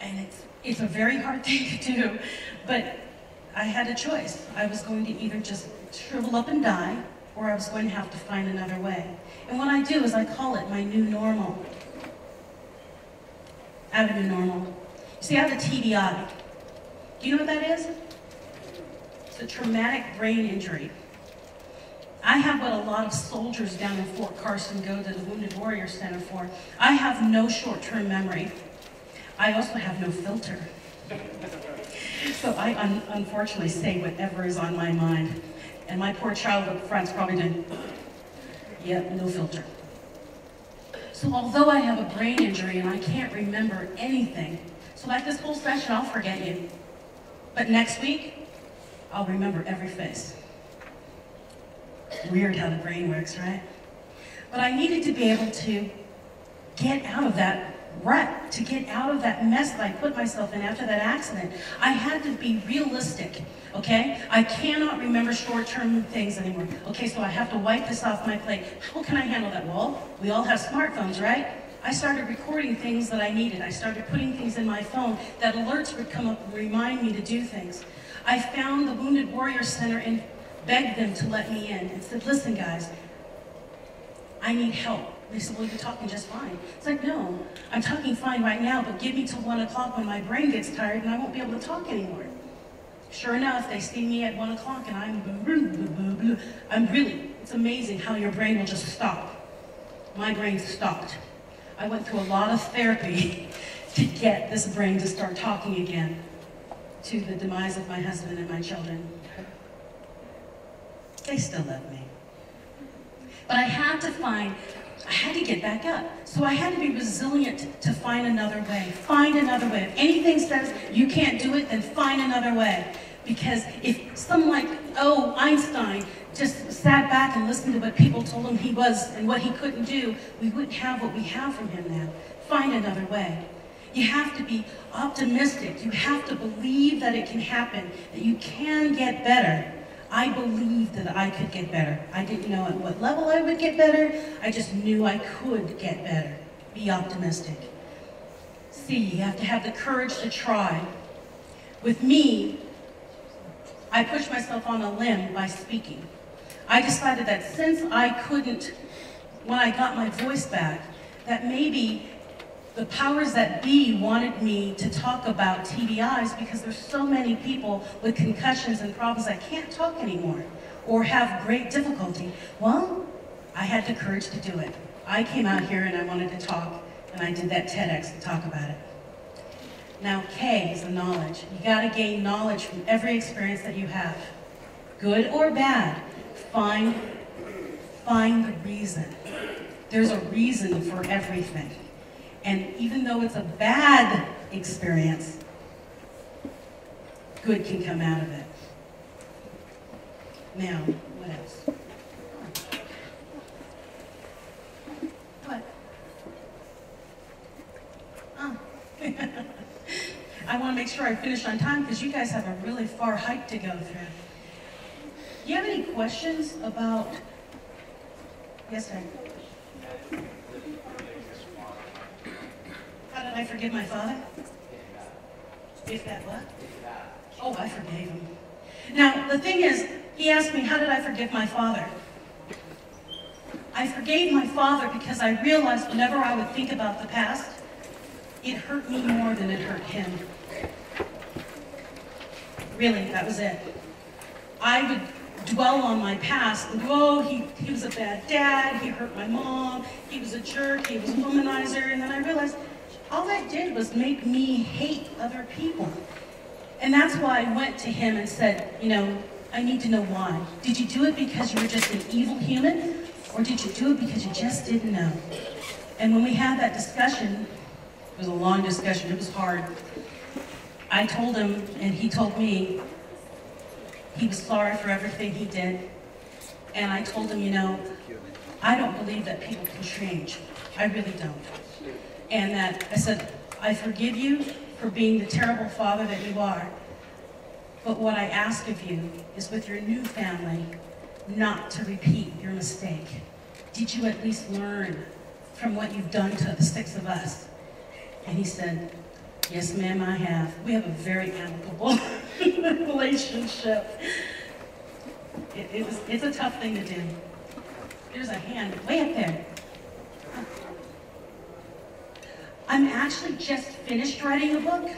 Speaker 1: And it's, it's a very hard thing to do, but I had a choice. I was going to either just shrivel up and die, or I was going to have to find another way. And what I do is I call it my new normal. I have a new normal. You see, I have a TBI. Do you know what that is? It's a traumatic brain injury. I have what a lot of soldiers down in Fort Carson go to the Wounded Warrior Center for. I have no short-term memory. I also have no filter. So I un unfortunately say whatever is on my mind. And my poor childhood friends probably did, yeah, no filter. So although I have a brain injury and I can't remember anything, so like this whole session, I'll forget you. But next week, I'll remember every face. Weird how the brain works, right? But I needed to be able to get out of that rut, to get out of that mess that I put myself in after that accident. I had to be realistic, okay? I cannot remember short-term things anymore. Okay, so I have to wipe this off my plate. How can I handle that? Well, we all have smartphones, right? I started recording things that I needed. I started putting things in my phone that alerts would come up and remind me to do things. I found the Wounded Warrior Center and begged them to let me in and said, listen guys, I need help. They said, well, you're talking just fine. It's like, no, I'm talking fine right now, but give me till one o'clock when my brain gets tired and I won't be able to talk anymore. Sure enough, they see me at one o'clock and I'm, I'm really, it's amazing how your brain will just stop. My brain stopped. I went through a lot of therapy to get this brain to start talking again to the demise of my husband and my children. They still love me. But I had to find, I had to get back up. So I had to be resilient to find another way. Find another way. If anything says you can't do it, then find another way. Because if someone like, oh, Einstein, just sat back and listened to what people told him he was and what he couldn't do, we wouldn't have what we have from him now. Find another way. You have to be optimistic. You have to believe that it can happen, that you can get better. I believed that I could get better. I didn't know at what level I would get better. I just knew I could get better. Be optimistic. See, you have to have the courage to try. With me, I pushed myself on a limb by speaking. I decided that since I couldn't, when I got my voice back, that maybe the powers that be wanted me to talk about TBIs because there's so many people with concussions and problems that can't talk anymore or have great difficulty. Well, I had the courage to do it. I came out here and I wanted to talk, and I did that TEDx to talk about it. Now, K is the knowledge. You gotta gain knowledge from every experience that you have. Good or bad, find, find the reason. There's a reason for everything. And even though it's a bad experience, good can come out of it. Now, what else? What? Oh. I want to make sure I finish on time because you guys have a really far hike to go through. Do you have any questions about? Yes, sir. How did I forgive my father? If that what? Oh, I forgave him. Now, the thing is, he asked me, how did I forgive my father? I forgave my father because I realized whenever I would think about the past, it hurt me more than it hurt him. Really, that was it. I would dwell on my past and go, oh, he, he was a bad dad, he hurt my mom, he was a jerk, he was a womanizer, and then I realized all that did was make me hate other people. And that's why I went to him and said, you know, I need to know why. Did you do it because you were just an evil human? Or did you do it because you just didn't know? And when we had that discussion, it was a long discussion, it was hard. I told him, and he told me, he was sorry for everything he did. And I told him, you know, I don't believe that people can change. I really don't and that I said, I forgive you for being the terrible father that you are. But what I ask of you is with your new family, not to repeat your mistake. Did you at least learn from what you've done to the six of us? And he said, yes, ma'am, I have. We have a very amicable relationship. It, it was, it's a tough thing to do. There's a hand way up there. I'm actually just finished writing a book.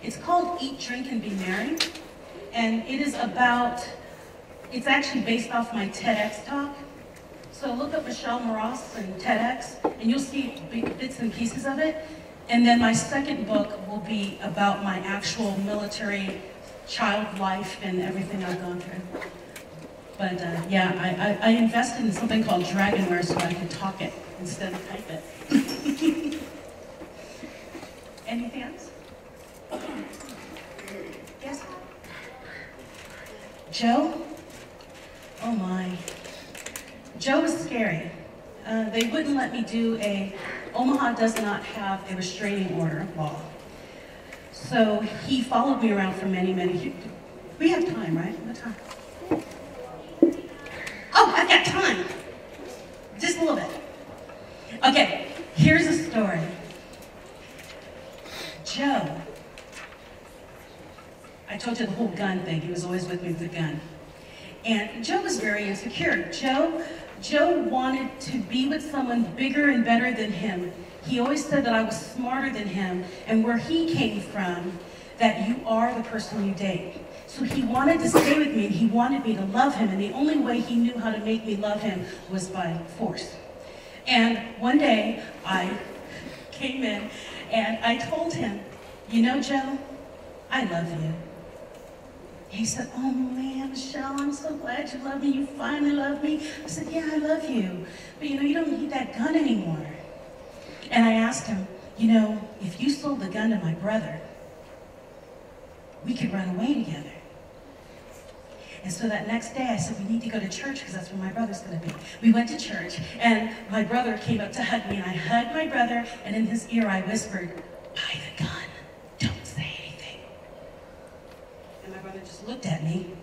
Speaker 1: It's called Eat, Drink, and Be Merry. And it is about, it's actually based off my TEDx talk. So look up Michelle Moross and TEDx, and you'll see bits and pieces of it. And then my second book will be about my actual military child life and everything I've gone through. But uh, yeah, I, I, I invested in something called Dragonware so I could talk it instead of type it. Anything else? Yes? Joe? Oh my. Joe was scary. Uh, they wouldn't let me do a Omaha does not have a restraining order law. So he followed me around for many, many, we have time, right? What time? Oh, I've got time. Just a little bit. Okay, here's a story. Joe, I told you the whole gun thing. He was always with me with the gun. And Joe was very insecure. Joe, Joe wanted to be with someone bigger and better than him. He always said that I was smarter than him and where he came from, that you are the person you date. So he wanted to stay with me and he wanted me to love him and the only way he knew how to make me love him was by force. And one day I came in and I told him, you know, Joe, I love you. He said, oh man, Michelle, I'm so glad you love me. You finally love me. I said, yeah, I love you. But you know, you don't need that gun anymore. And I asked him, you know, if you sold the gun to my brother, we could run away together. And so that next day I said, we need to go to church because that's where my brother's going to be. We went to church and my brother came up to hug me and I hugged my brother and in his ear I whispered, buy the gun, don't say anything. And my brother just looked at me.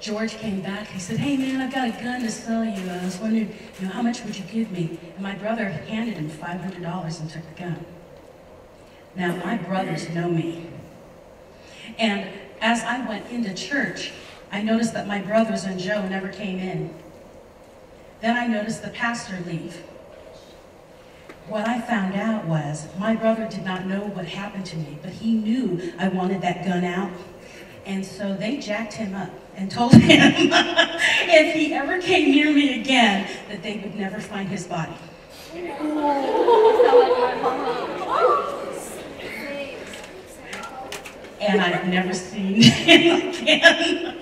Speaker 1: George came back. He said, hey man, I've got a gun to sell you. I was wondering, you know, how much would you give me? And my brother handed him $500 and took the gun. Now my brothers know me. And as I went into church, I noticed that my brothers and Joe never came in. Then I noticed the pastor leave. What I found out was my brother did not know what happened to me, but he knew I wanted that gun out. And so they jacked him up and told him if he ever came near me again, that they would never find his body. and I've never seen him again.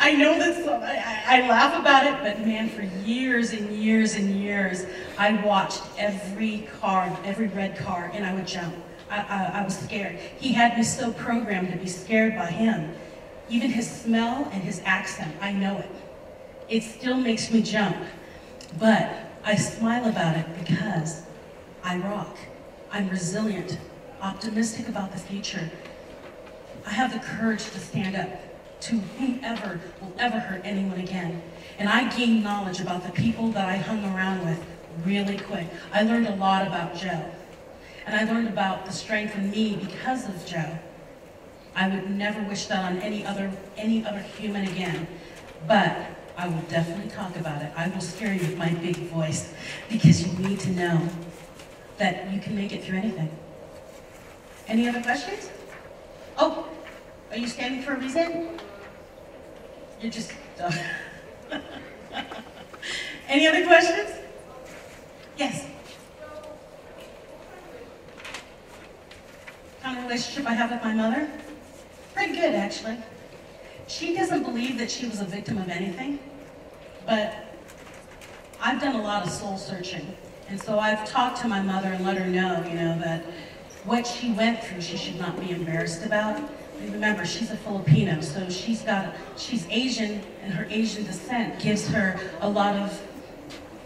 Speaker 1: I know this, I, I, laugh about it, but man, for years and years and years, I watched every car, every red car, and I would jump. I, I, I was scared. He had me so programmed to be scared by him. Even his smell and his accent, I know it. It still makes me jump. But I smile about it because I rock. I'm resilient optimistic about the future. I have the courage to stand up to whomever will ever hurt anyone again. And I gained knowledge about the people that I hung around with really quick. I learned a lot about Joe. And I learned about the strength in me because of Joe. I would never wish that on any other, any other human again. But I will definitely talk about it. I will scare you with my big voice because you need to know that you can make it through anything. Any other questions? Oh, are you standing for a reason? You're just... Any other questions? Yes. Kind of relationship I have with my mother? Pretty good, actually. She doesn't believe that she was a victim of anything, but I've done a lot of soul searching. And so I've talked to my mother and let her know, you know, that what she went through, she should not be embarrassed about. And remember, she's a Filipino, so she's got, she's Asian, and her Asian descent gives her a lot of,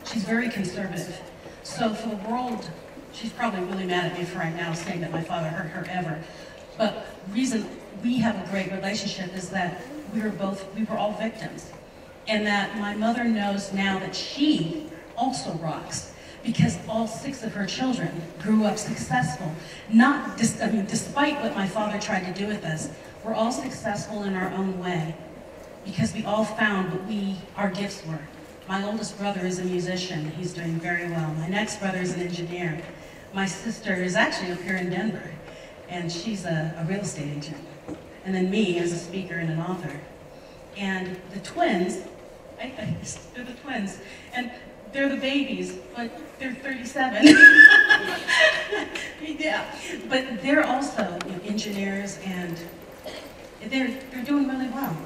Speaker 1: she's very conservative. So for the world, she's probably really mad at me for right now saying that my father hurt her ever. But reason we have a great relationship is that we were both, we were all victims. And that my mother knows now that she also rocks because all six of her children grew up successful. Not, dis I mean, despite what my father tried to do with us, we're all successful in our own way because we all found what we, our gifts were. My oldest brother is a musician. He's doing very well. My next brother is an engineer. My sister is actually up here in Denver, and she's a, a real estate agent. And then me as a speaker and an author. And the twins, I, I, they're the twins. And they're the babies, but they're 37. yeah, but they're also you know, engineers and they're, they're doing really well.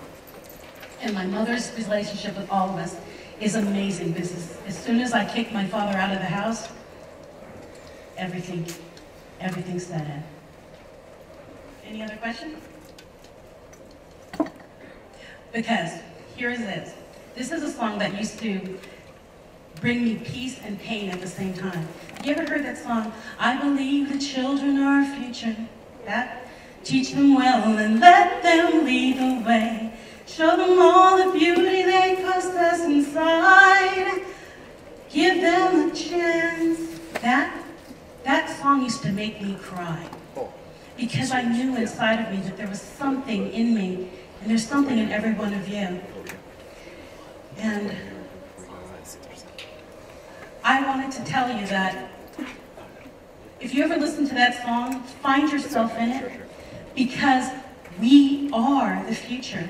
Speaker 1: And my mother's relationship with all of us is amazing because as soon as I kicked my father out of the house, everything, everything set in. Any other questions? Because here is this. This is a song that used to bring me peace and pain at the same time. You ever heard that song? I believe the children are our future. That? Teach them well and let them lead the way. Show them all the beauty they possess inside. Give them a chance. That, that song used to make me cry. Because I knew inside of me that there was something in me, and there's something in every one of you. And I wanted to tell you that if you ever listen to that song, find yourself in it because we are the future.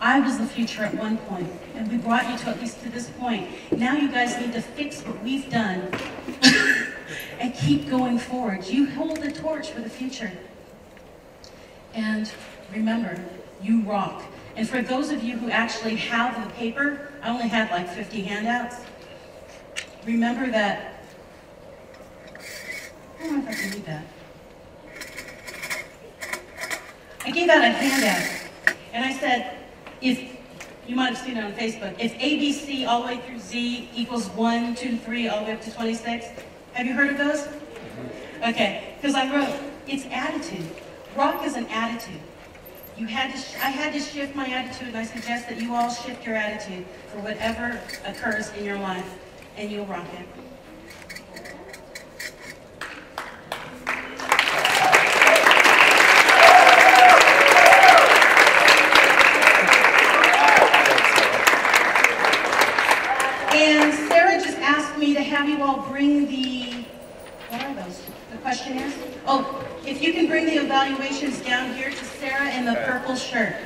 Speaker 1: I was the future at one point, and we brought you to at least to this point. Now you guys need to fix what we've done and keep going forward. You hold the torch for the future. And remember, you rock. And for those of you who actually have the paper, I only had like 50 handouts. Remember that, I don't know if I can read that. I gave out a handout, and I said, if, you might have seen it on Facebook, if ABC all the way through Z equals 1, 2, 3, all the way up to 26, have you heard of those? Okay, because I wrote, it's attitude. Rock is an attitude. You had to, I had to shift my attitude, and I suggest that you all shift your attitude for whatever occurs in your life, and you'll rock it. And Sarah just asked me to have you all bring the, what are those? The questionnaires? Oh, if you can bring the evaluations down here to Sarah in the purple shirt.